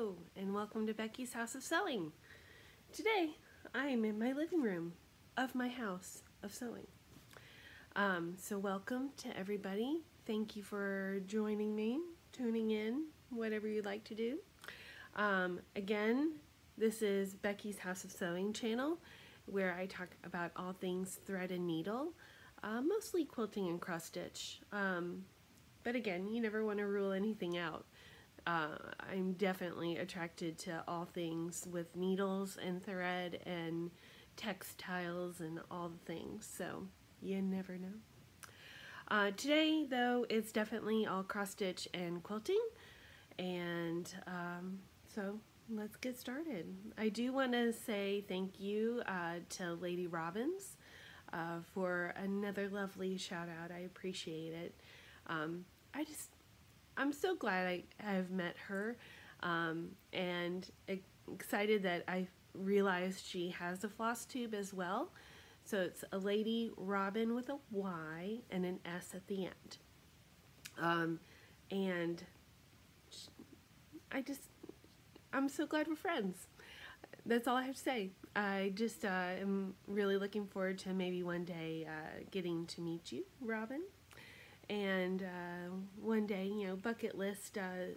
And welcome to Becky's House of Sewing. Today, I am in my living room of my house of sewing. Um, so, welcome to everybody. Thank you for joining me, tuning in, whatever you'd like to do. Um, again, this is Becky's House of Sewing channel, where I talk about all things thread and needle, uh, mostly quilting and cross stitch. Um, but again, you never want to rule anything out. Uh, I'm definitely attracted to all things with needles and thread and textiles and all the things, so you never know. Uh, today, though, it's definitely all cross stitch and quilting, and um, so let's get started. I do want to say thank you uh, to Lady Robyns uh, for another lovely shout out. I appreciate it. Um, I just I'm so glad I have met her um, and excited that I realized she has a floss tube as well. So it's a Lady Robin with a Y and an S at the end. Um, and I just, I'm so glad we're friends. That's all I have to say. I just uh, am really looking forward to maybe one day uh, getting to meet you, Robin and uh, one day, you know, bucket list. Uh,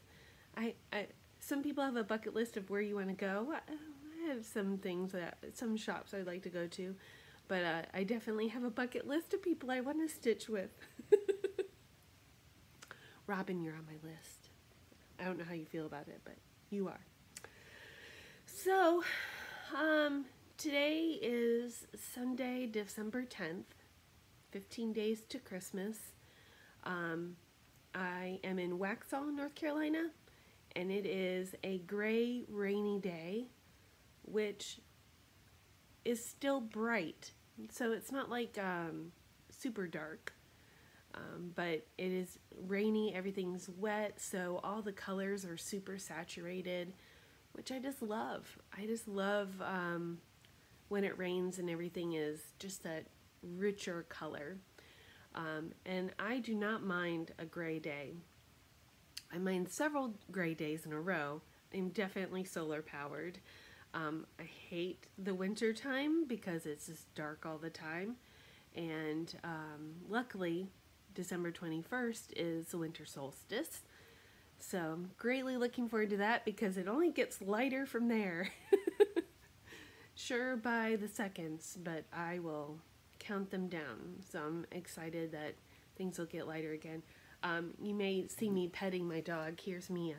I, I some people have a bucket list of where you want to go. I, I, have some things that some shops I'd like to go to, but uh, I definitely have a bucket list of people I want to stitch with. Robin, you're on my list. I don't know how you feel about it, but you are. So, um, today is Sunday, December 10th, 15 days to Christmas. Um, I am in Waxhaw, North Carolina, and it is a gray, rainy day, which is still bright. So it's not like um, super dark, um, but it is rainy, everything's wet, so all the colors are super saturated, which I just love. I just love um, when it rains and everything is just that richer color. Um, and I do not mind a gray day. I mind several gray days in a row. I'm definitely solar powered. Um, I hate the winter time because it's just dark all the time. And um, luckily, December 21st is the winter solstice. So I'm greatly looking forward to that because it only gets lighter from there. sure by the seconds, but I will count them down. So I'm excited that things will get lighter again. Um, you may see me petting my dog. Here's Mia.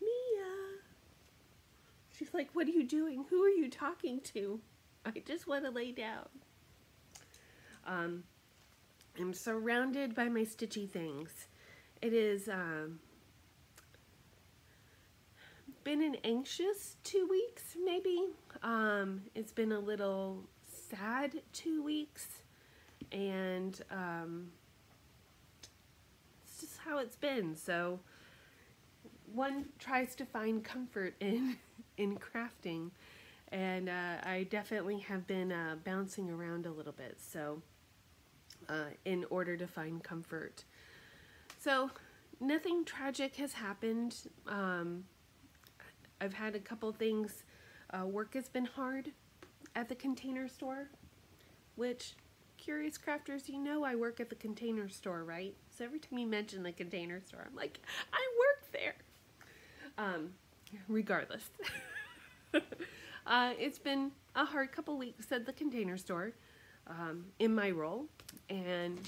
Mia! She's like, What are you doing? Who are you talking to? I just want to lay down. Um, I'm surrounded by my stitchy things. It is um, been an anxious two weeks, maybe. Um, it's been a little sad two weeks, and um, it's just how it's been. So one tries to find comfort in in crafting, and uh, I definitely have been uh, bouncing around a little bit. So uh, in order to find comfort, so nothing tragic has happened. Um, I've had a couple things. Uh, work has been hard at the container store, which curious crafters, you know I work at the container store, right? So every time you mention the container store, I'm like, I work there. Um, regardless. uh, it's been a hard couple weeks at the container store um, in my role, and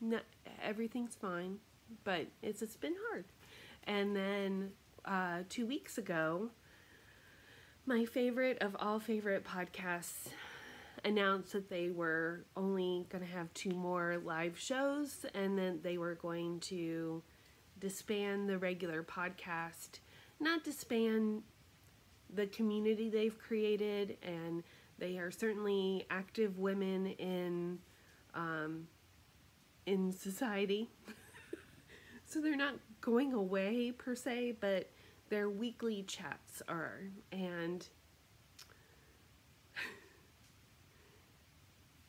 not, everything's fine, but it's, it's been hard. And then uh, two weeks ago, my favorite of all favorite podcasts announced that they were only going to have two more live shows and then they were going to disband the regular podcast, not disband the community they've created, and they are certainly active women in um, in society. so they're not going away per se, but their weekly chats are. And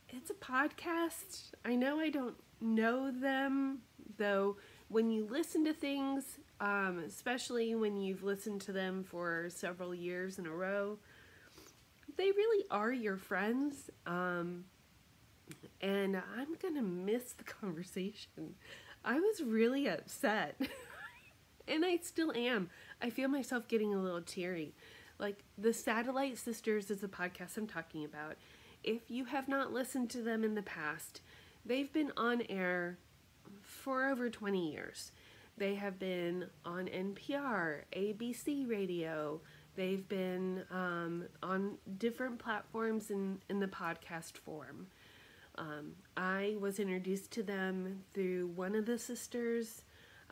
it's a podcast. I know I don't know them, though when you listen to things, um, especially when you've listened to them for several years in a row. They really are your friends, um, and I'm gonna miss the conversation. I was really upset, and I still am. I feel myself getting a little teary. Like the Satellite Sisters is the podcast I'm talking about. If you have not listened to them in the past, they've been on air for over 20 years. They have been on NPR, ABC Radio. They've been um, on different platforms in, in the podcast form. Um, I was introduced to them through one of the sisters,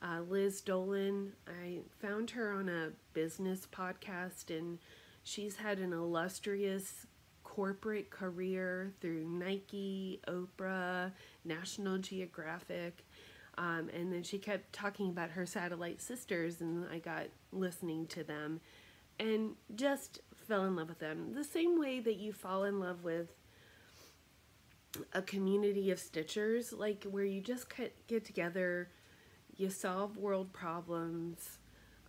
uh, Liz Dolan. I found her on a business podcast, and she's had an illustrious corporate career through Nike, Oprah, National Geographic. Um, and then she kept talking about her satellite sisters, and I got listening to them and just fell in love with them. The same way that you fall in love with a community of stitchers, like where you just get together, you solve world problems,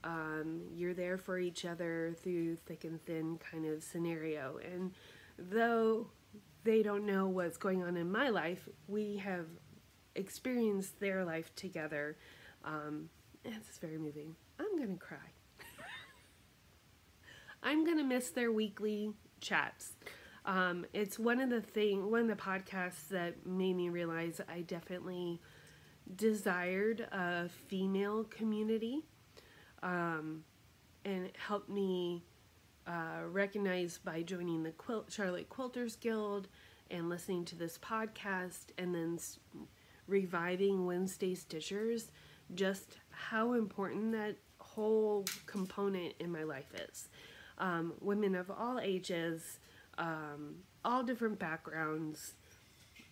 um, you're there for each other through thick and thin kind of scenario. And though they don't know what's going on in my life, we have experienced their life together. Um, it's very moving. I'm gonna cry. I'm gonna miss their weekly chats. Um, it's one of the thing, one of the podcasts that made me realize I definitely desired a female community, um, and it helped me uh, recognize by joining the Quilt Charlotte Quilters Guild and listening to this podcast, and then reviving Wednesday Stitchers, just how important that whole component in my life is. Um, women of all ages, um, all different backgrounds,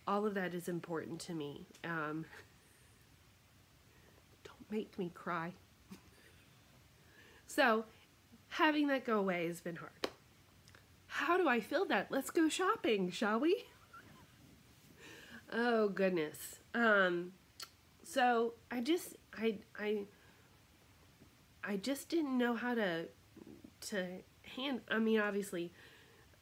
all of that is important to me. Um, make me cry. so, having that go away has been hard. How do I feel that? Let's go shopping, shall we? oh, goodness. Um, so I just I I I just didn't know how to to hand. I mean, obviously,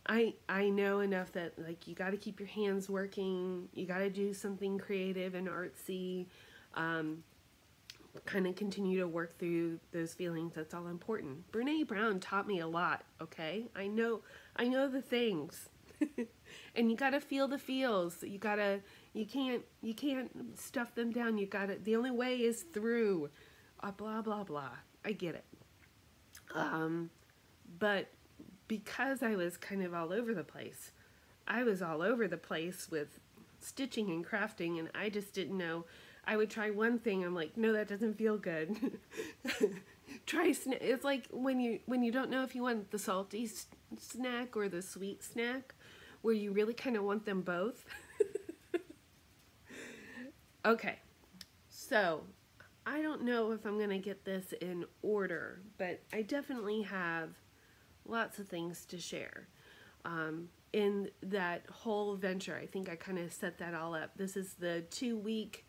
I I know enough that like you got to keep your hands working. You got to do something creative and artsy. Um, kind of continue to work through those feelings. That's all important. Brene Brown taught me a lot. Okay, I know I know the things. and you got to feel the feels. You got to you can't you can't stuff them down. You got to the only way is through uh, blah blah blah. I get it. Um but because I was kind of all over the place, I was all over the place with stitching and crafting and I just didn't know I would try one thing I'm like no that doesn't feel good try it's like when you when you don't know if you want the salty snack or the sweet snack where you really kind of want them both. okay, so I don't know if I'm to get this in order, but I definitely have lots of things to share. Um, in that whole venture, I think I kind of set that all up. This is the two week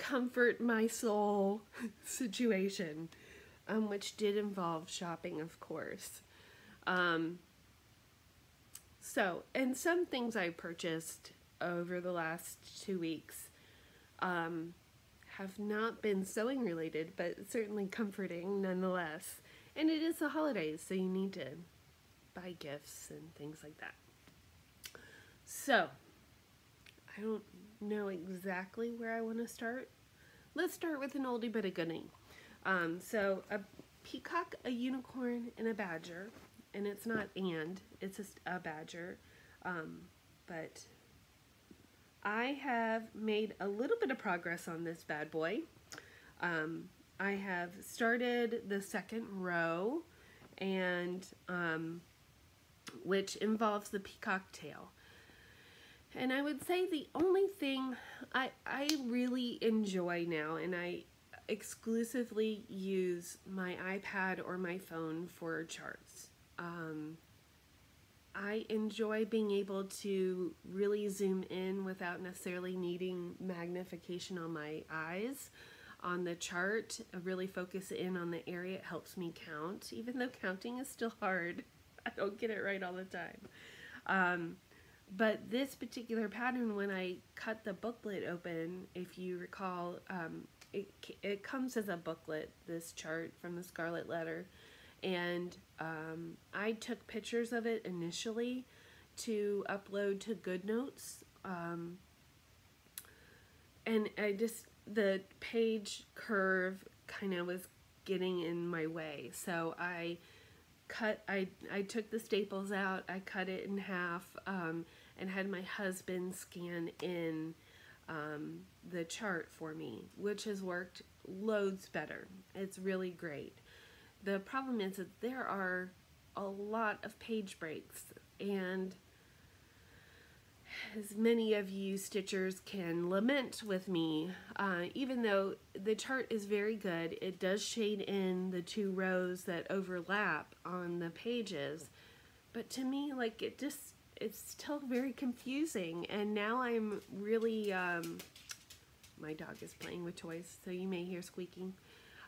comfort my soul situation, um, which did involve shopping, of course. Um, so, and some things I purchased over the last two weeks um, have not been sewing related, but certainly comforting nonetheless. And it is the holidays, so you need to buy gifts and things like that. So, I don't know exactly where I want to start. Let's start with an oldie but a goodie. Um, so, a peacock, a unicorn, and a badger and it's not and, it's just a badger. Um, but I have made a little bit of progress on this bad boy. Um, I have started the second row, and um, which involves the peacock tail. And I would say the only thing I, I really enjoy now, and I exclusively use my iPad or my phone for charts. Um, I enjoy being able to really zoom in without necessarily needing magnification on my eyes. on the chart. I really focus in on the area. It helps me count, even though counting is still hard. I don't get it right all the time. Um, but this particular pattern, when I cut the booklet open, if you recall, um, it, it comes as a booklet, this chart from the Scarlet Letter. And um, I took pictures of it initially to upload to GoodNotes. Um, and I just, the page curve kind of was getting in my way. So I cut, I, I took the staples out, I cut it in half, um, and had my husband scan in um, the chart for me, which has worked loads better. It's really great. The problem is that there are a lot of page breaks and as many of you stitchers can lament with me, uh, even though the chart is very good, it does shade in the two rows that overlap on the pages. But to me, like it just, it's still very confusing. And now I'm really, um, my dog is playing with toys, so you may hear squeaking.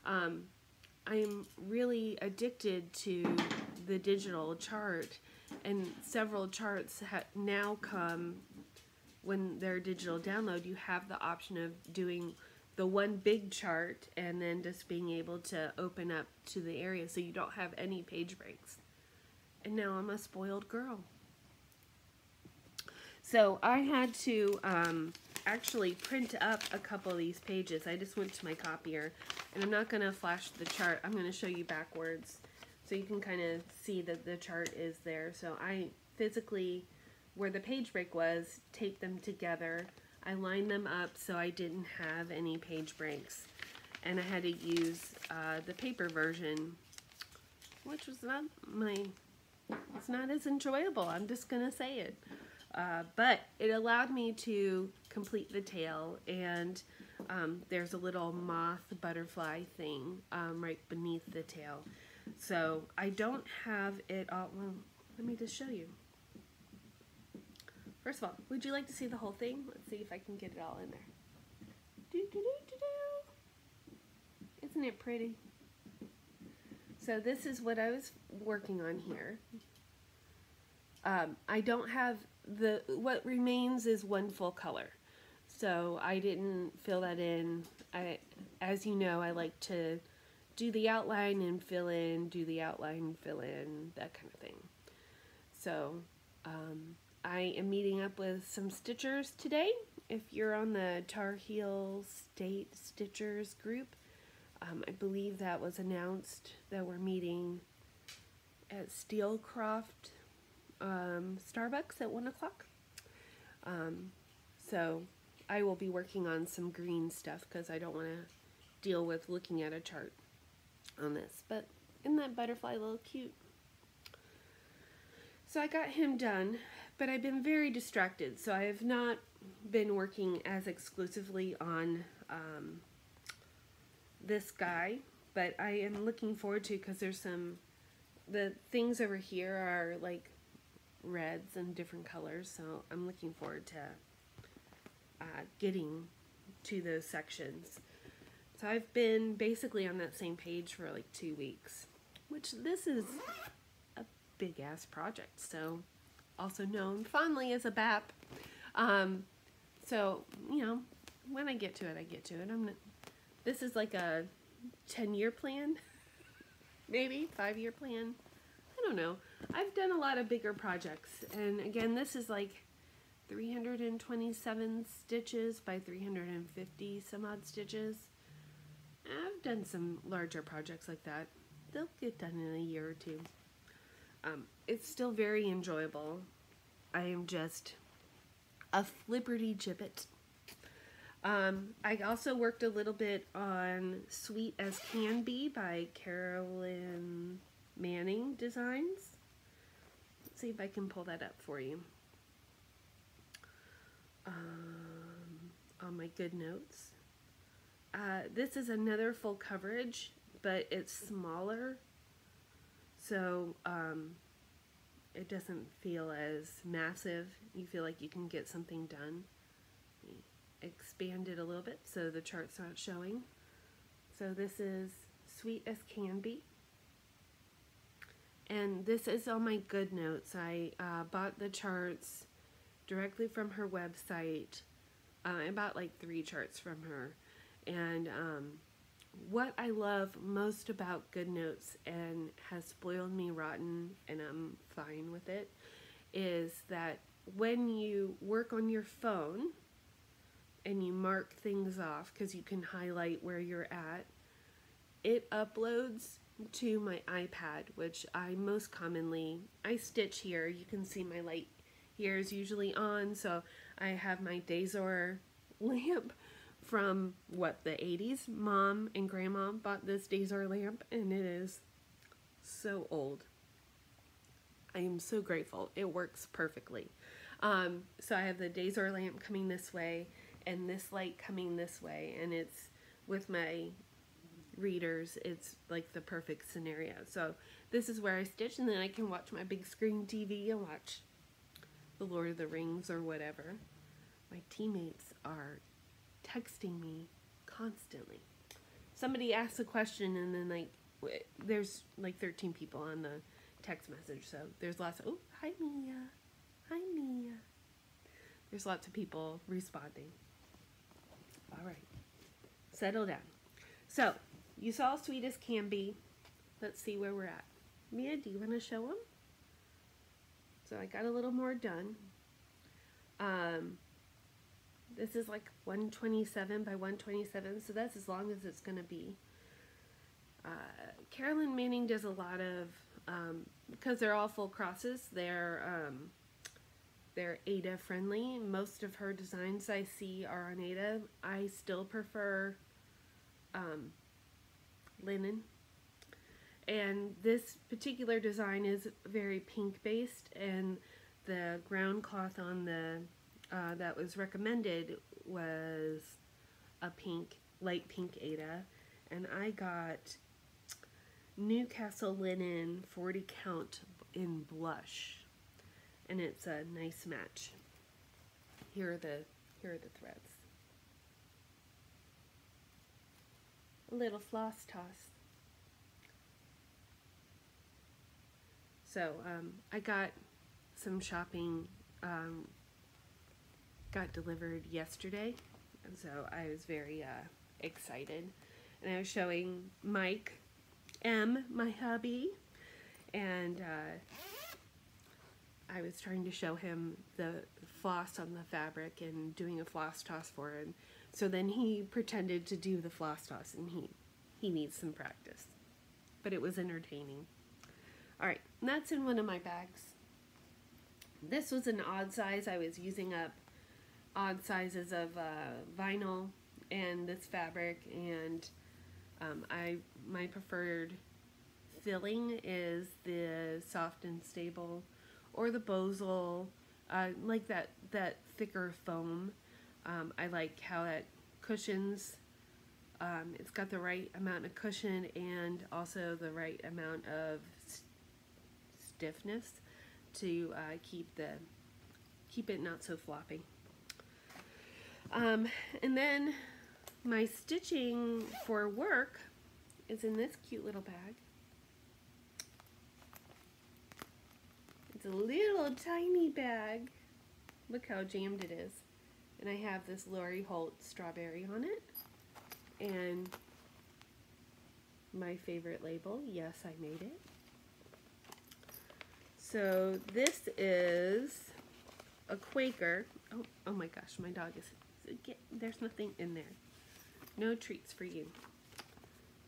Um, I'm really addicted to the digital chart and several charts now come when they're digital download you have the option of doing the one big chart and then just being able to open up to the area so you don't have any page breaks and now I'm a spoiled girl so I had to um, actually print up a couple of these pages I just went to my copier and I'm not going to flash the chart I'm going to show you backwards so you can kind of see that the chart is there. So I physically, where the page break was, taped them together. I lined them up so I didn't have any page breaks. And I had to use uh, the paper version, which was not my, it's not as enjoyable. I'm just going to say it. Uh, but it allowed me to complete the tail and um, there's a little moth butterfly thing um, right beneath the tail. So I don't have it all. Well, let me just show you. First of all, would you like to see the whole thing? Let's see if I can get it all in there. Doo -doo -doo Isn't it pretty? So this is what I was working on here. Um, I don't have the, what remains is one full color. So I didn't fill that in. I, as you know, I like to do the outline and fill in, do the outline, fill in, that kind of thing. So um, I am meeting up with some stitchers today. If you're on the Tar Heel State Stitchers group, um, I believe that was announced that we're meeting at Steelecroft um, Starbucks at 1 o'clock. Um, so I will be working on some green stuff because I don't want to deal with looking at a chart on this, but isn't that butterfly a little cute? So I got him done, but I've been very distracted, so I have not been working as exclusively on um, this guy, but I am looking forward to because there's some, the things over here are like reds and different colors, so I'm looking forward to uh, getting to those sections. So I've been basically on that same page for like two weeks, which this is a big ass project. So also known fondly as a BAP. Um, so, you know, when I get to it, I get to it. I'm not, this is like a 10 year plan, maybe five year plan. I don't know. I've done a lot of bigger projects. And again, this is like 327 stitches by 350 some odd stitches. I've done some larger projects like that. They'll get done in a year or two. Um, it's still very enjoyable. I am just a flipperty gibbet. Um, I also worked a little bit on Sweet as Can Be by Carolyn Manning Designs. See if I can pull that up for you. Um, on my GoodNotes. Uh, this is another full coverage, but it's smaller, so um, it doesn't feel as massive. You feel like you can get something done. Expand it a little bit so the chart's not showing. So this is Sweet as Can Be. And this is on my GoodNotes. I uh, bought the charts directly from her website. Uh, I bought like three charts from her. And um, what I love most about GoodNotes and has spoiled me rotten, and I'm fine with it, is that when you work on your phone and you mark things off because you can highlight where you're at, it uploads to my iPad, which I most commonly I stitch here. You can see my light here is usually on, so I have my Dazor lamp from what the 80s. Mom and Grandma bought this Dazor lamp, and it is so old. I am so grateful. It works perfectly. Um, so I have the Dazor lamp coming this way, and this light coming this way, and it's with my readers, it's like the perfect scenario. So this is where I stitch, and then I can watch my big screen TV and watch The Lord of the Rings or whatever. My teammates are texting me constantly. Somebody asks a question, and then like there's like 13 people on the text message, so there's lots of oh hi Mia, hi Mia. There's lots of people responding. All right, settle down. So you saw sweet as can be. Let's see where we're at. Mia, do you want to show them? So I got a little more done. Um, this is like 127 by 127, so that's as long as it's going to be. Uh, Carolyn Manning does a lot of, um, because they're all full crosses, they're, um, they're Aida friendly. Most of her designs I see are on Aida. I still prefer um, linen. And this particular design is very pink based and the ground cloth on the uh, that was recommended was a pink, light pink Aida. And I got Newcastle linen 40 count in blush. And it's a nice match. Here are the here are the threads. a little floss toss. So um, I got some shopping um, got delivered yesterday, and so I was very uh, excited. And I was showing Mike M, my hubby, and uh, I was trying to show him the floss on the fabric and doing a floss toss for him. So then he pretended to do the floss toss and he, he needs some practice. But it was entertaining. Alright, that's in one of my bags. This was an odd size. I was using up odd sizes of uh, vinyl and this fabric and um, I my preferred filling is the soft and stable or the Bosal uh, like that that thicker foam um, I like how it cushions. Um, it's got the right amount of cushion and also the right amount of st stiffness to uh, keep the keep it not so floppy. Um, and then my stitching for work is in this cute little bag. It's a little tiny bag. Look how jammed it is and I have this Lori Holt strawberry on it. And my favorite label yes I made it. So this is a Quaker. Oh, oh my gosh my dog is there's nothing in there. No treats for you.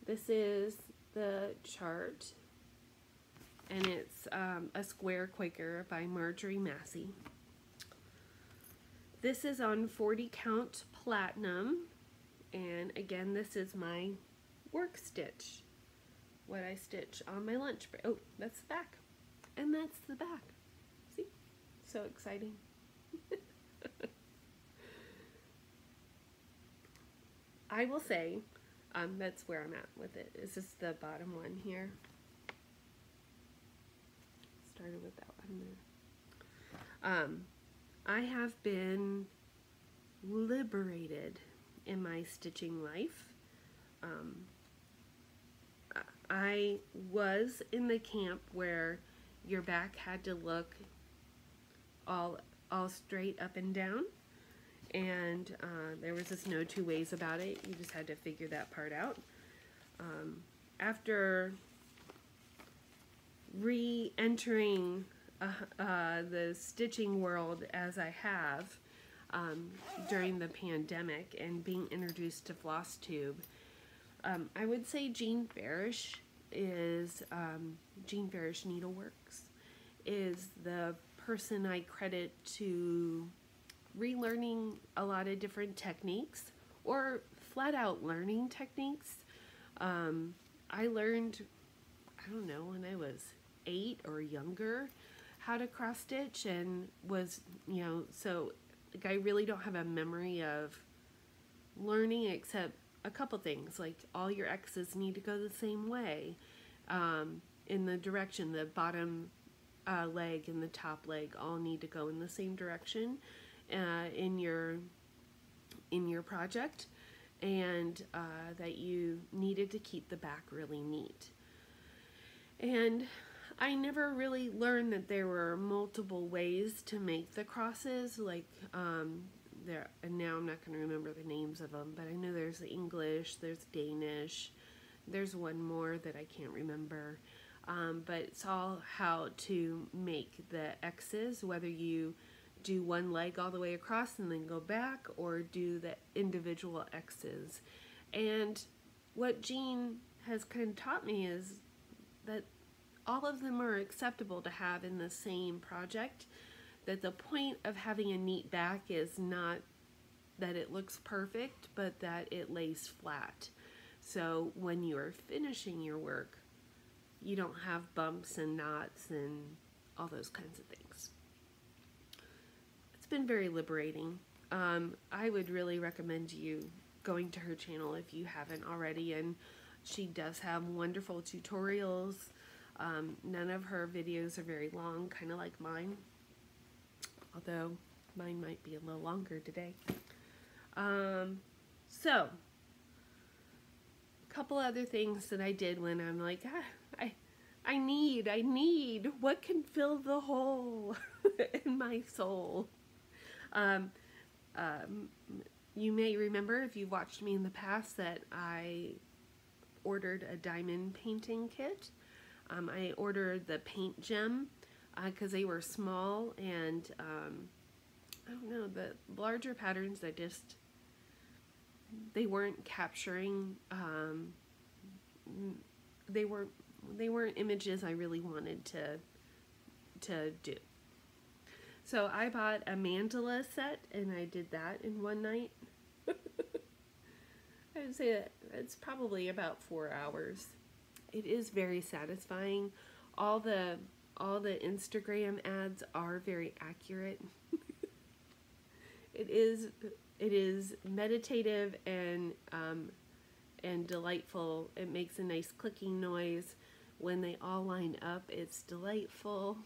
This is the chart. And it's um, a square Quaker by Marjorie Massey this is on 40 count platinum. And again, this is my work stitch. What I stitch on my lunch break. Oh, that's the back. And that's the back. See? So exciting. I will say, um, that's where I'm at with it. Is this the bottom one here? Started with that one there. Um, I have been liberated in my stitching life. Um, I was in the camp where your back had to look all all straight up and down. And uh, there was just no two ways about it. You just had to figure that part out. Um, after re-entering uh, uh, the stitching world as I have um, during the pandemic and being introduced to floss tube um, I would say Jean Farish is um, Jean Farish Needleworks is the person I credit to relearning a lot of different techniques or flat out learning techniques. Um, I learned, I don't know, when I was eight or younger how to cross stitch and was, you know, so like I really don't have a memory of learning except a couple things like all your X's need to go the same way um, in the direction the bottom uh, leg and the top leg all need to go in the same direction uh, in your in your project and uh, that you needed to keep the back really neat. And I never really learned that there were multiple ways to make the crosses like um, there and now I'm not going to remember the names of them but I know there's English there's Danish there's one more that I can't remember um, but it's all how to make the X's, whether you do one leg all the way across and then go back or do the individual X's. And what Jean has kind of taught me is that all of them are acceptable to have in the same project, that the point of having a neat back is not that it looks perfect, but that it lays flat. So when you're finishing your work, you don't have bumps and knots and all those kinds of things. It's been very liberating. Um, I would really recommend you going to her channel if you haven't already and she does have wonderful tutorials. Um, none of her videos are very long, kind of like mine, although mine might be a little longer today. Um, so, a couple other things that I did when I'm like, ah, I, I need, I need, what can fill the hole in my soul? Um, um, you may remember if you've watched me in the past that I ordered a diamond painting kit. Um, I ordered the paint gem because uh, they were small and um, I don't know, the larger patterns I just, they weren't capturing, um, they were they weren't images I really wanted to to do. So I bought a mandala set and I did that in one night. I would say that it's probably about four hours. It is very satisfying. All the all the Instagram ads are very accurate. it is it is meditative and um, and delightful. It makes a nice clicking noise when they all line up. It's delightful.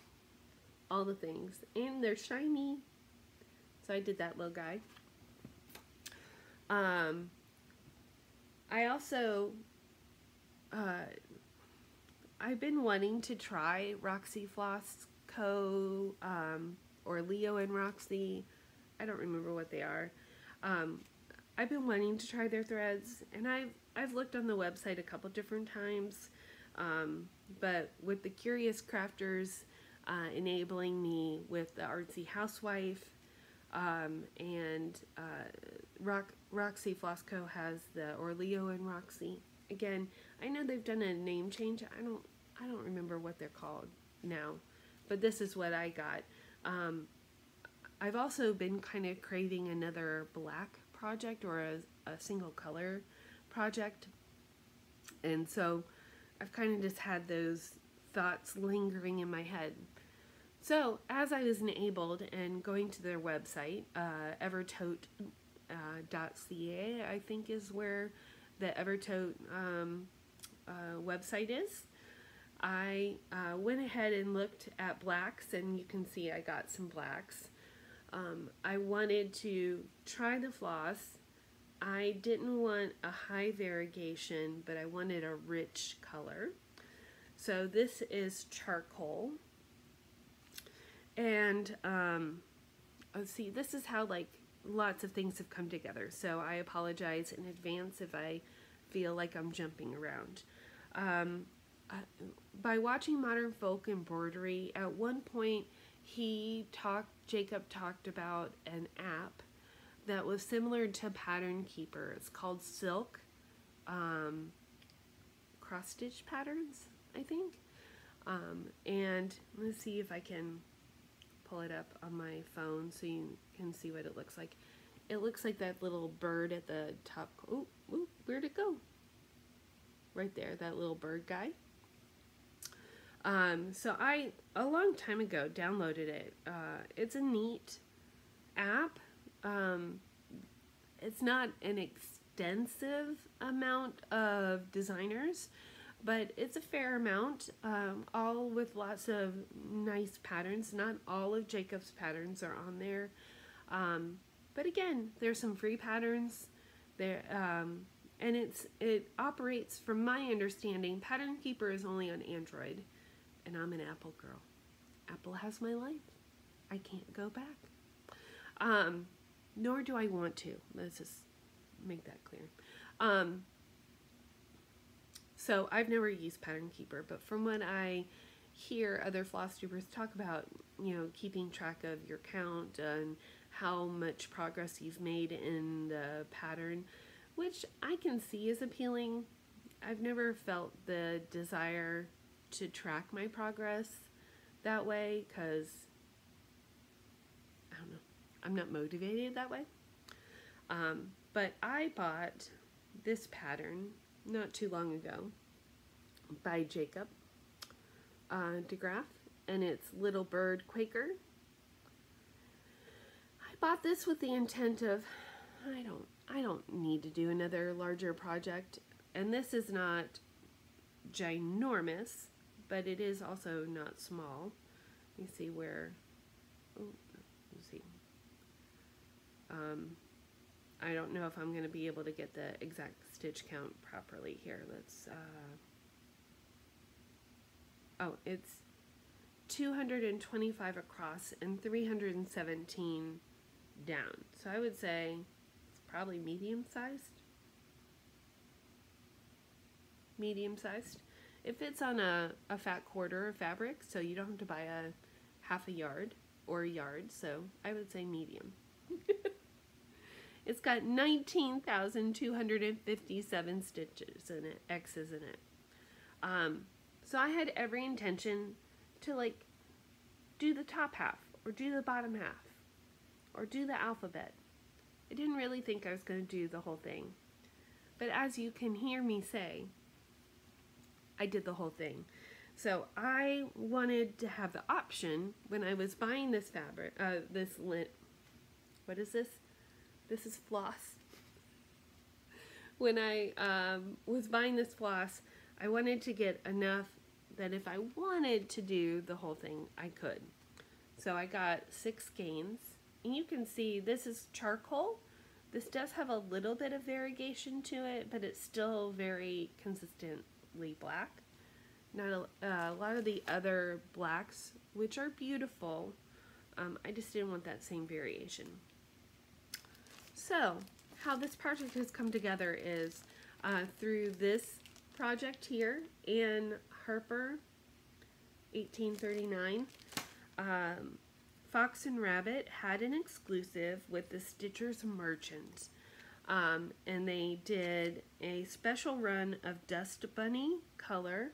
All the things. And they're shiny. So I did that little guy. Um, I also, uh, I've been wanting to try Roxy Floss Co. Um, or Leo and Roxy. I don't remember what they are. Um, I've been wanting to try their threads, and I've I've looked on the website a couple different times. Um, but with the Curious Crafters uh, enabling me with the Artsy Housewife um, and uh, Rock, Roxy Floss Co. has the Orleo and Roxy. Again, I know they've done a name change. I don't I don't remember what they're called now, but this is what I got. Um, I've also been kind of craving another black project or a, a single color project. And so I've kind of just had those thoughts lingering in my head. So, as I was enabled and going to their website, uh, evertote.ca, uh, I think is where the Evertote um, uh, website is. I uh, went ahead and looked at blacks, and you can see I got some blacks. Um, I wanted to try the floss I didn't want a high variegation, but I wanted a rich color. So this is charcoal. And um, let's see, this is how like lots of things have come together. So I apologize in advance if I feel like I'm jumping around. Um, uh, by watching Modern Folk Embroidery, at one point he talked, Jacob talked about an app that was similar to Pattern Keeper. It's called Silk um, Cross Stitch Patterns, I think. Um, and let's see if I can pull it up on my phone so you can see what it looks like. It looks like that little bird at the top. Oh, where'd it go? Right there, that little bird guy. Um, so I, a long time ago, downloaded it. Uh, it's a neat app. Um, it's not an extensive amount of designers, but it's a fair amount, um, all with lots of nice patterns. Not all of Jacob's patterns are on there. Um, but again, there's some free patterns there, um, and it's it operates from my understanding. Pattern Keeper is only on Android, and I'm an Apple girl. Apple has my life. I can't go back. Um, nor do I want to. Let's just make that clear. Um, so I've never used Pattern Keeper, but from what I hear other floss tubers talk about, you know, keeping track of your count and how much progress you've made in the pattern, which I can see is appealing. I've never felt the desire to track my progress that way because I don't know, I'm not motivated that way. Um, but I bought this pattern not too long ago by Jacob uh, DeGraff, and it's Little Bird Quaker. I bought this with the intent of I don't I don't need to do another larger project, and this is not ginormous, but it is also not small. Me see where. Oh, see. Um, I don't know if I'm going to be able to get the exact stitch count properly here. Let's, uh, oh, it's 225 across and 317 down. So I would say probably medium sized. Medium sized. It fits on a, a fat quarter of fabric, so you don't have to buy a half a yard or a yard, so I would say medium. It's got 19,257 stitches in it, X's in it. Um, so I had every intention to like do the top half or do the bottom half or do the alphabet. I didn't really think I was going to do the whole thing. But as you can hear me say, I did the whole thing. So I wanted to have the option when I was buying this fabric, uh, this lint, what is this? This is floss. when I um, was buying this floss, I wanted to get enough that if I wanted to do the whole thing, I could. So I got six skeins. And you can see this is charcoal. This does have a little bit of variegation to it, but it's still very consistently black. Not a, uh, a lot of the other blacks, which are beautiful, um, I just didn't want that same variation. So, how this project has come together is uh, through this project here in Harper, 1839. Um, Fox and Rabbit had an exclusive with the Stitchers Merchant. Um, and they did a special run of Dust Bunny color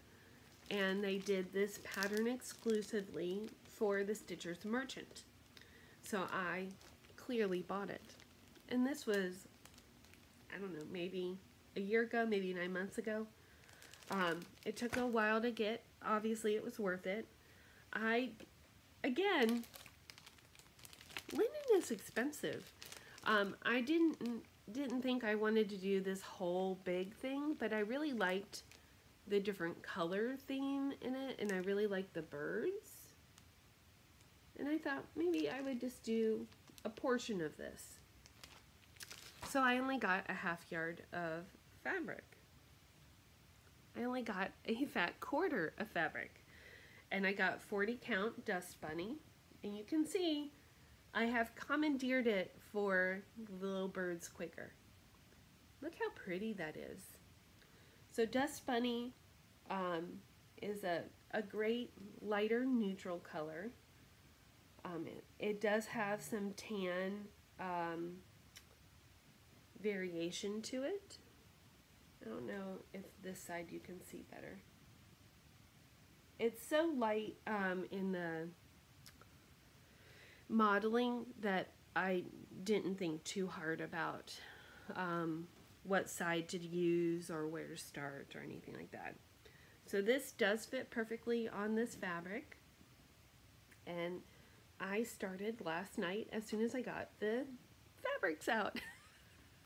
and they did this pattern exclusively for the Stitchers Merchant. So I clearly bought it and this was, I don't know, maybe a year ago, maybe nine months ago. Um, it took a while to get. Obviously, it was worth it. I, again, linen is expensive. Um, I didn't didn't think I wanted to do this whole big thing, but I really liked the different color theme in it, and I really liked the birds. And I thought maybe I would just do a portion of this. So I only got a half yard of fabric. I only got a fat quarter of fabric. And I got 40 count Dust Bunny. And you can see I have commandeered it for Little Birds Quaker. Look how pretty that is. So Dust Bunny um, is a, a great lighter neutral color. Um, it, it, does have some tan um, variation to it. I don't know if this side you can see better. It's so light um, in the modeling that I didn't think too hard about um, what side to use or where to start or anything like that. So this does fit perfectly on this fabric. And I started last night as soon as I got the fabrics out.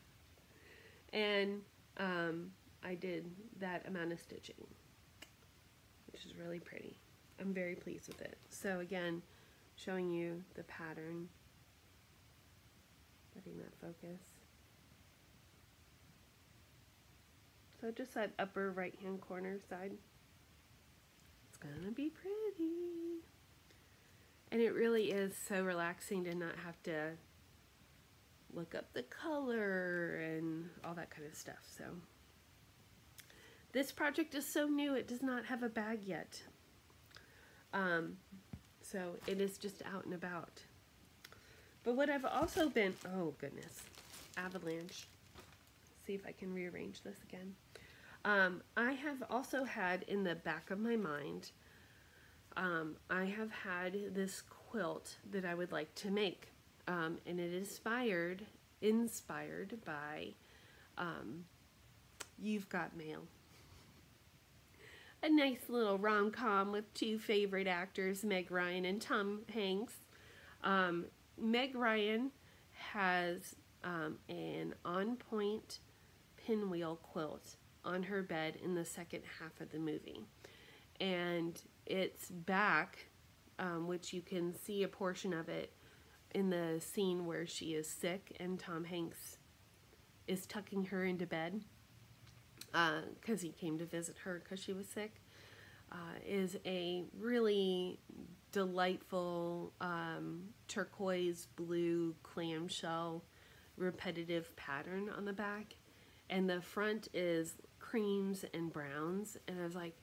and um, I did that amount of stitching, which is really pretty. I'm very pleased with it. So again, showing you the pattern, letting that focus. So just that upper right hand corner side. It's gonna be pretty. And it really is so relaxing to not have to look up the color and all that kind of stuff. So this project is so new, it does not have a bag yet. Um, so it is just out and about. But what I've also been, oh goodness, avalanche. See if I can rearrange this again. Um, I have also had in the back of my mind, um, I have had this quilt that I would like to make. Um, and it is inspired, inspired by um, You've Got Mail a nice little rom-com with two favorite actors, Meg Ryan and Tom Hanks. Um, Meg Ryan has um, an on-point pinwheel quilt on her bed in the second half of the movie. And its back, um, which you can see a portion of it in the scene where she is sick and Tom Hanks is tucking her into bed because uh, he came to visit her because she was sick, uh, is a really delightful um, turquoise blue clamshell repetitive pattern on the back. And the front is creams and browns. And I was like,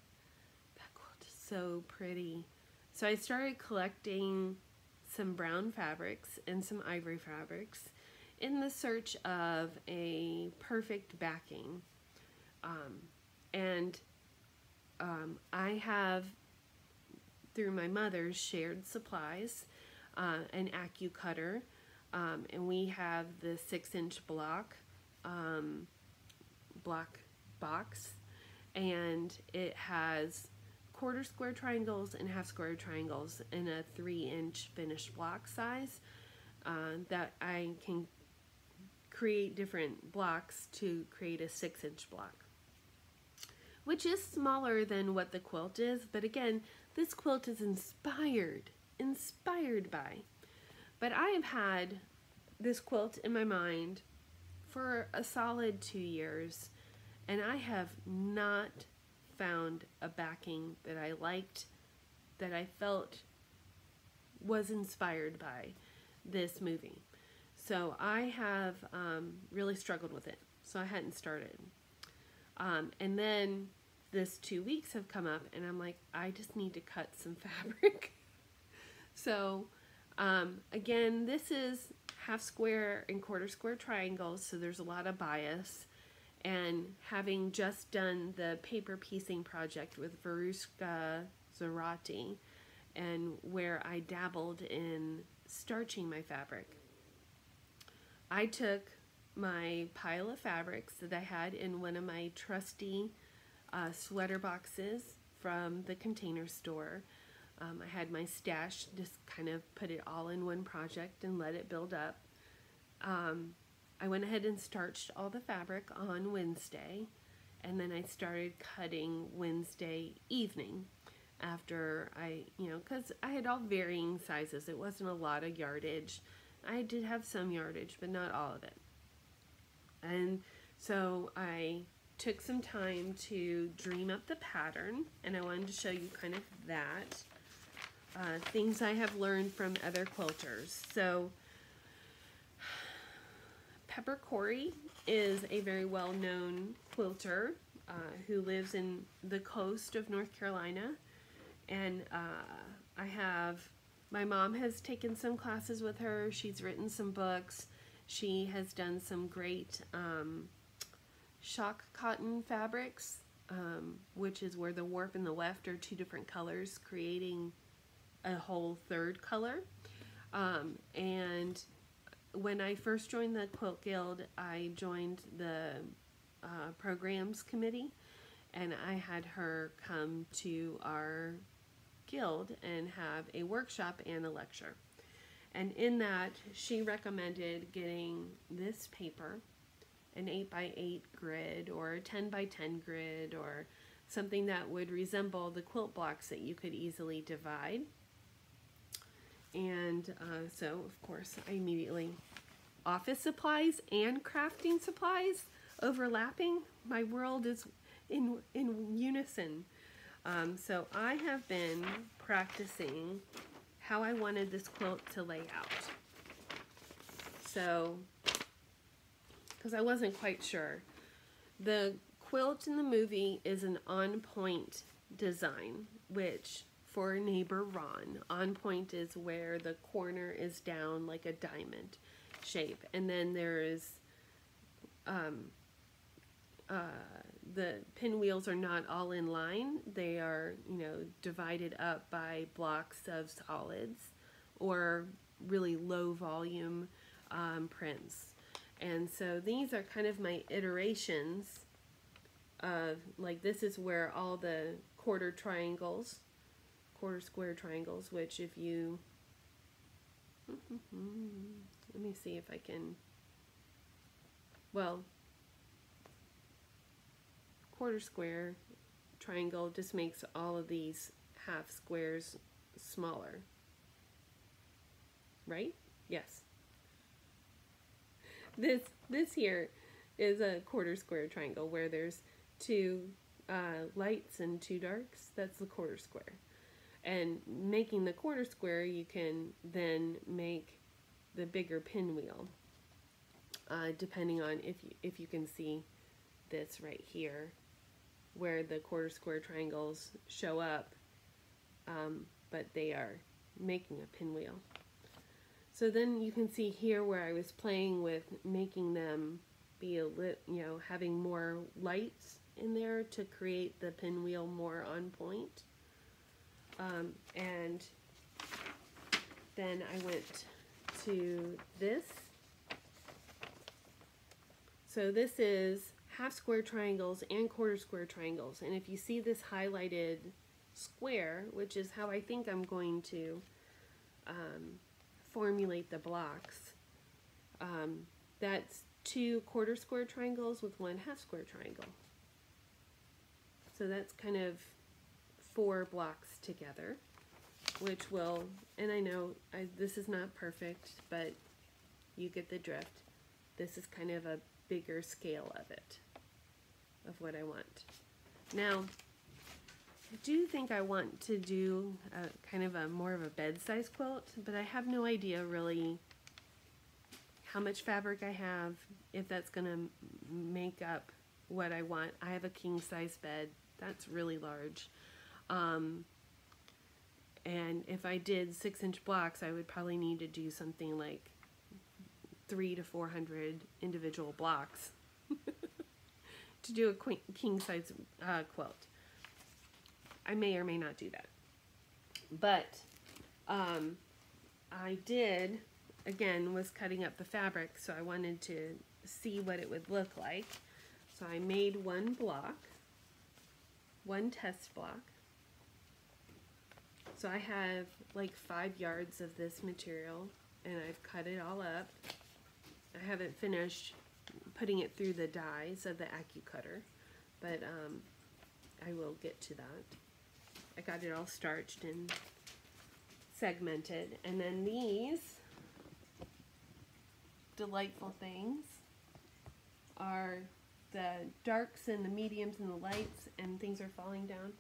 that quilt is so pretty. So I started collecting some brown fabrics and some ivory fabrics in the search of a perfect backing. Um, and um, I have, through my mother, shared supplies, uh, an AccuCutter, um, and we have the six inch block, um, block box, and it has quarter square triangles and half square triangles in a three inch finished block size uh, that I can create different blocks to create a six inch block which is smaller than what the quilt is, but again, this quilt is inspired, inspired by. But I have had this quilt in my mind for a solid two years, and I have not found a backing that I liked, that I felt was inspired by this movie. So I have um, really struggled with it, so I hadn't started. Um, and then this two weeks have come up and I'm like, I just need to cut some fabric. so um, again, this is half square and quarter square triangles, so there's a lot of bias. And having just done the paper piecing project with Veruska Zarati, and where I dabbled in starching my fabric, I took my pile of fabrics that I had in one of my trusty uh, sweater boxes from the container store. Um, I had my stash, just kind of put it all in one project and let it build up. Um, I went ahead and starched all the fabric on Wednesday, and then I started cutting Wednesday evening after I, you know, because I had all varying sizes. It wasn't a lot of yardage. I did have some yardage, but not all of it. And so I took some time to dream up the pattern and I wanted to show you kind of that. Uh, things I have learned from other quilters. So Pepper Cory is a very well-known quilter uh, who lives in the coast of North Carolina and uh, I have my mom has taken some classes with her she's written some books she has done some great um, shot cotton fabrics, um, which is where the warp and the weft are two different colors, creating a whole third color. Um, and when I first joined the Quilt Guild, I joined the uh, programs committee, and I had her come to our guild and have a workshop and a lecture. And in that, she recommended getting this paper an 8 by 8 grid or a 10 by 10 grid or something that would resemble the quilt blocks that you could easily divide. And uh, so, of course, I immediately office supplies and crafting supplies overlapping. My world is in, in unison. Um, so I have been practicing how I wanted this quilt to lay out. So because I wasn't quite sure. The quilt in the movie is an on point design, which for neighbor Ron, on point is where the corner is down like a diamond shape, and then there is um, uh, the pinwheels are not all in line. They are, you know, divided up by blocks of solids or really low volume um, prints. And so these are kind of my iterations of, like this is where all the quarter triangles, quarter square triangles, which if you, let me see if I can, well, quarter square triangle just makes all of these half squares smaller. Right? Yes this this here is a quarter square triangle where there's two uh, lights and two darks. That's the quarter square. And making the quarter square, you can then make the bigger pinwheel, uh, depending on if you, if you can see this right here, where the quarter square triangles show up, um, but they are making a pinwheel. So then you can see here where I was playing with making them be a lit, you know, having more lights in there to create the pinwheel more on point. Um, and then I went to this. So this is half square triangles and quarter square triangles. And if you see this highlighted square, which is how I think I'm going to um, formulate the blocks. Um, that's two quarter square triangles with one half square triangle. So that's kind of four blocks together, which will, and I know I, this is not perfect, but you get the drift. This is kind of a bigger scale of it, of what I want. Now, I do think I want to do a, kind of a more of a bed size quilt, but I have no idea really how much fabric I have, if that's going to make up what I want. I have a king size bed. That's really large. Um, and if I did six inch blocks, I would probably need to do something like three to 400 individual blocks to do a king size uh, quilt. I may or may not do that. But um, I did, again, was cutting up the fabric, so I wanted to see what it would look like. So I made one block, one test block. So I have like five yards of this material and I've cut it all up. I haven't finished putting it through the dies of the AccuCutter, but um, I will get to that. I got it all starched and segmented. And then these delightful things are the darks and the mediums and the lights and things are falling down.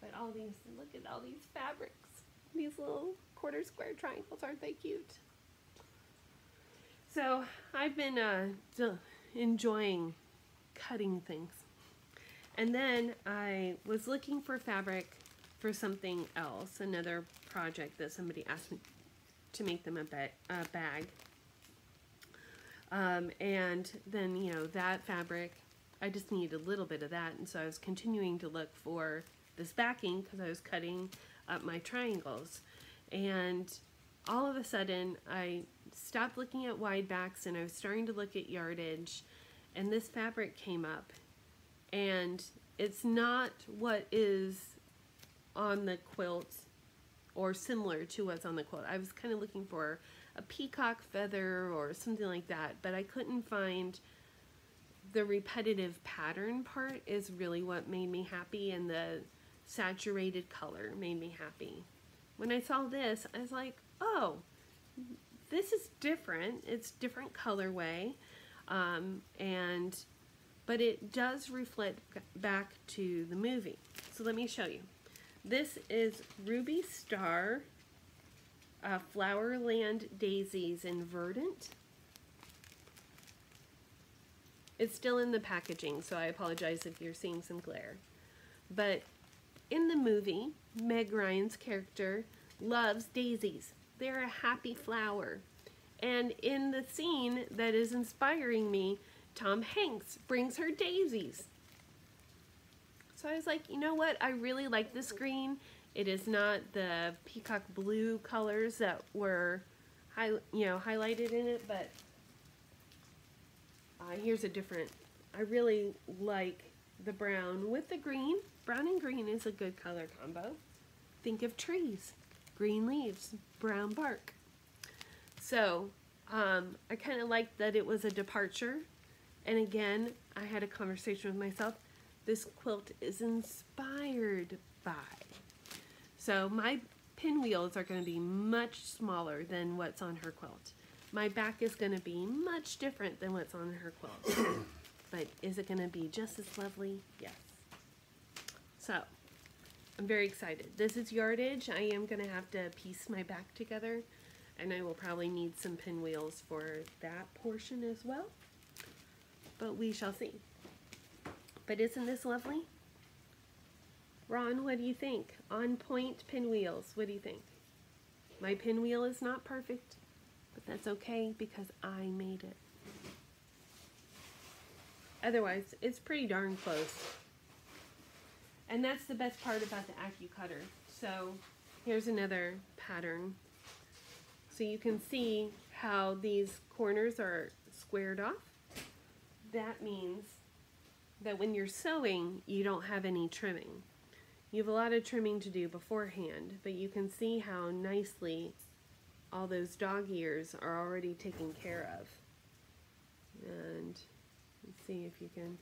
But all these, look at all these fabrics. These little quarter square triangles, aren't they cute? So I've been uh, enjoying cutting things. And then I was looking for fabric for something else, another project that somebody asked me to make them a, ba a bag. Um, and then, you know, that fabric, I just needed a little bit of that. And so I was continuing to look for this backing because I was cutting up my triangles. And all of a sudden, I stopped looking at wide backs and I was starting to look at yardage. And this fabric came up. And it's not what is on the quilt or similar to what's on the quilt. I was kind of looking for a peacock feather or something like that, but I couldn't find the repetitive pattern part is really what made me happy and the saturated color made me happy. When I saw this, I was like, oh, this is different. It's different colorway. Um, and, but it does reflect back to the movie. So let me show you. This is Ruby Star uh, Flowerland Daisies in Verdant. It's still in the packaging, so I apologize if you're seeing some glare. But in the movie, Meg Ryan's character loves daisies. They're a happy flower. And in the scene that is inspiring me, Tom Hanks brings her daisies. So I was like, you know what? I really like this green. It is not the peacock blue colors that were, high, you know, highlighted in it, but uh, here's a different. I really like the brown with the green. Brown and green is a good color combo. Think of trees, green leaves, brown bark. So um, I kind of liked that it was a departure. And again, I had a conversation with myself. This quilt is inspired by so my pinwheels are going to be much smaller than what's on her quilt. My back is going to be much different than what's on her quilt. but is it going to be just as lovely? Yes. So, I'm very excited. This is yardage. I am going to have to piece my back together, and I will probably need some pinwheels for that portion as well. But we shall see. But isn't this lovely? Ron, what do you think? On point pinwheels, what do you think? My pinwheel is not perfect, but that's okay because I made it. Otherwise, it's pretty darn close. And that's the best part about the AccuCutter. So here's another pattern. So you can see how these corners are squared off. That means that when you're sewing, you don't have any trimming. You have a lot of trimming to do beforehand, but you can see how nicely all those dog ears are already taken care of. And let's see if you can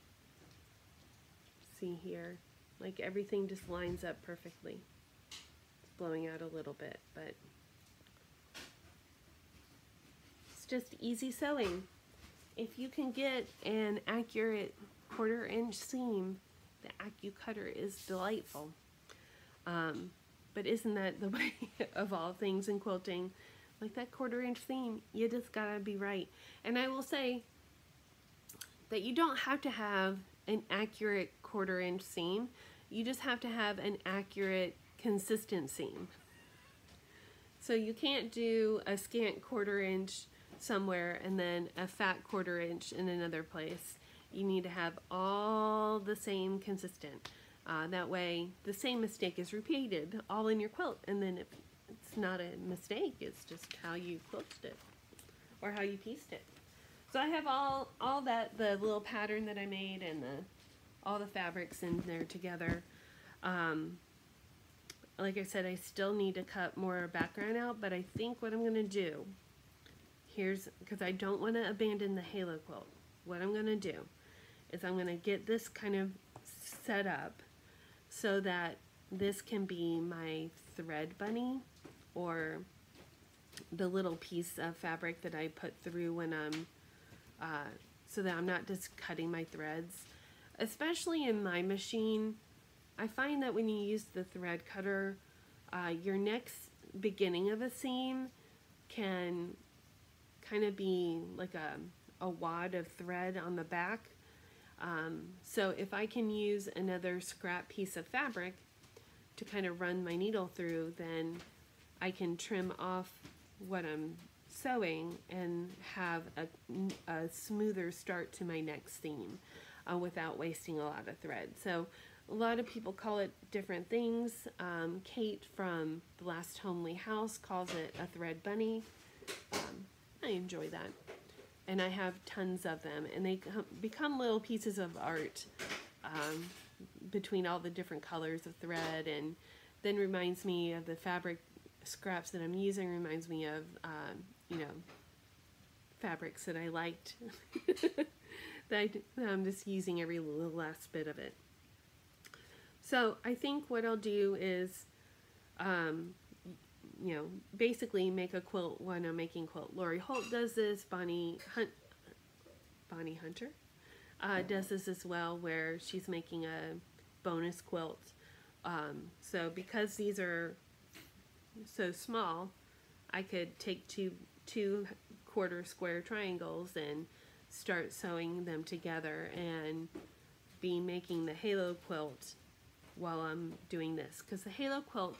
see here. Like everything just lines up perfectly. It's blowing out a little bit, but it's just easy sewing. If you can get an accurate quarter inch seam, the AccuCutter is delightful. Um, but isn't that the way of all things in quilting? Like that quarter inch seam, you just gotta be right. And I will say that you don't have to have an accurate quarter inch seam. You just have to have an accurate consistent seam. So you can't do a scant quarter inch somewhere and then a fat quarter inch in another place. You need to have all the same consistent. Uh, that way, the same mistake is repeated all in your quilt, and then if it's not a mistake, it's just how you quilted it or how you pieced it. So I have all all that the little pattern that I made and the all the fabrics in there together. Um, like I said, I still need to cut more background out, but I think what I'm going to do, here's, because I don't want to abandon the halo quilt. What I'm going to do is I'm going to get this kind of set up so that this can be my thread bunny or the little piece of fabric that I put through when I'm uh, so that I'm not just cutting my threads. Especially in my machine, I find that when you use the thread cutter, uh, your next beginning of a seam can kind of be like a, a wad of thread on the back. Um, so if I can use another scrap piece of fabric to kind of run my needle through, then I can trim off what I'm sewing and have a, a smoother start to my next seam uh, without wasting a lot of thread. So a lot of people call it different things. Um, Kate from The Last Homely House calls it a thread bunny. Um, I enjoy that. And I have tons of them, and they become little pieces of art um, between all the different colors of thread, and then reminds me of the fabric scraps that I'm using, reminds me of, um, you know, fabrics that I liked that, I, I'm just using every little last bit of it. So I think what I'll do is, um, you know, basically make a quilt when I'm making quilt. Lori Holt does this. Bonnie Hunt, Bonnie Hunter uh, does this as well, where she's making a bonus quilt. Um, so because these are so small, I could take two two quarter square triangles and start sewing them together and be making the halo quilt while I'm doing this because the halo quilt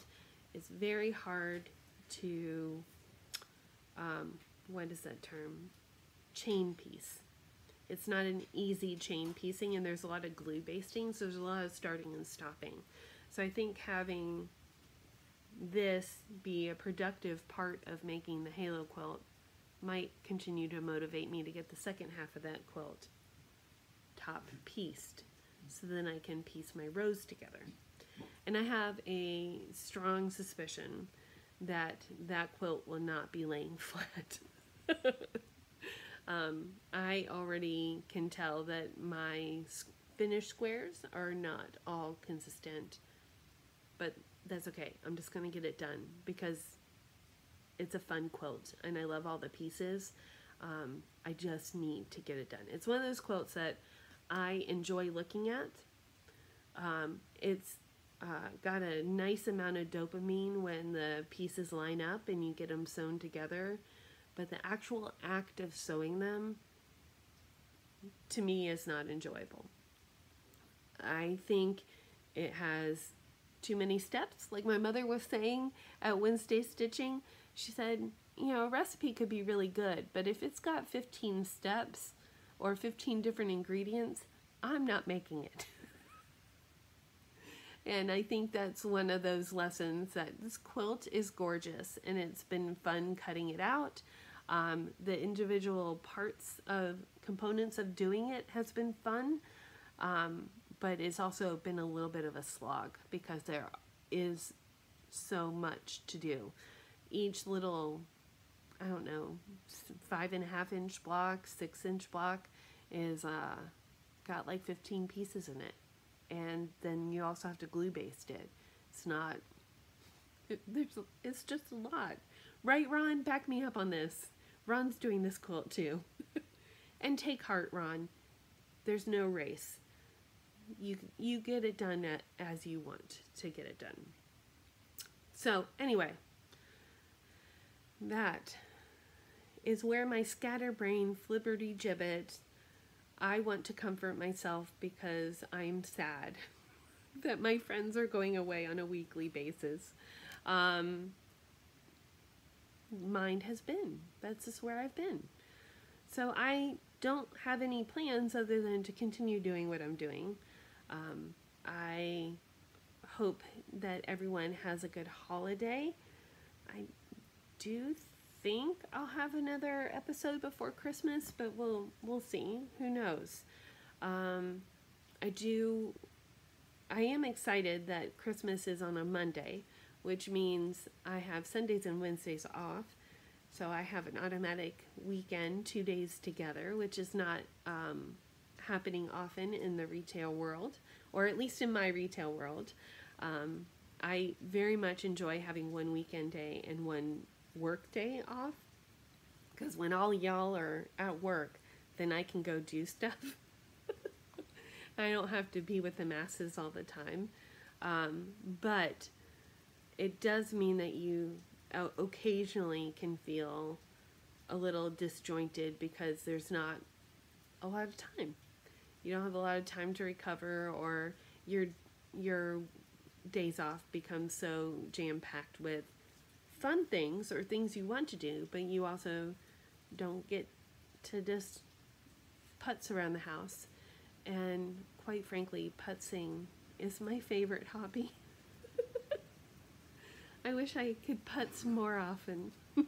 is very hard to um, what is that term? Chain piece. It's not an easy chain piecing and there's a lot of glue basting so there's a lot of starting and stopping. So I think having this be a productive part of making the halo quilt might continue to motivate me to get the second half of that quilt top pieced so then I can piece my rows together. And I have a strong suspicion that that quilt will not be laying flat. um, I already can tell that my finished squares are not all consistent, but that's okay. I'm just going to get it done because it's a fun quilt and I love all the pieces. Um, I just need to get it done. It's one of those quilts that I enjoy looking at. Um, it's uh, got a nice amount of dopamine when the pieces line up and you get them sewn together, but the actual act of sewing them to me is not enjoyable. I think it has too many steps. Like my mother was saying at Wednesday Stitching, she said, you know, a recipe could be really good, but if it's got 15 steps or 15 different ingredients, I'm not making it. and I think that's one of those lessons that this quilt is gorgeous and it's been fun cutting it out. Um, the individual parts of components of doing it has been fun. Um, but it's also been a little bit of a slog because there is so much to do. Each little, I don't know, five and a half inch block, six inch block is uh, got like 15 pieces in it. And then you also have to glue baste it. It's not, it, there's, it's just a lot. Right, Ron? Back me up on this. Ron's doing this quilt too. and take heart, Ron. There's no race you you get it done at, as you want to get it done. So anyway, that is where my scatterbrain flibberty gibbet. I want to comfort myself because I'm sad that my friends are going away on a weekly basis. Um, mine has been. That's just where I've been. So I don't have any plans other than to continue doing what I'm doing. Um, I hope that everyone has a good holiday. I do think I'll have another episode before Christmas, but we'll we'll see. Who knows? Um, I do. I am excited that Christmas is on a Monday, which means I have Sundays and Wednesdays off. So I have an automatic weekend, two days together, which is not um, happening often in the retail world, or at least in my retail world. Um, I very much enjoy having one weekend day and one work day off because when all y'all are at work, then I can go do stuff. I don't have to be with the masses all the time. Um, but it does mean that you occasionally can feel a little disjointed because there's not a lot of time. You don't have a lot of time to recover or your your days off become so jam-packed with fun things or things you want to do, but you also don't get to just putz around the house. And quite frankly, putzing is my favorite hobby. I wish I could putz more often.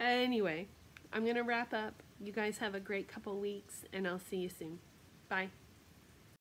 anyway, I'm going to wrap up. You guys have a great couple weeks, and I'll see you soon. Bye.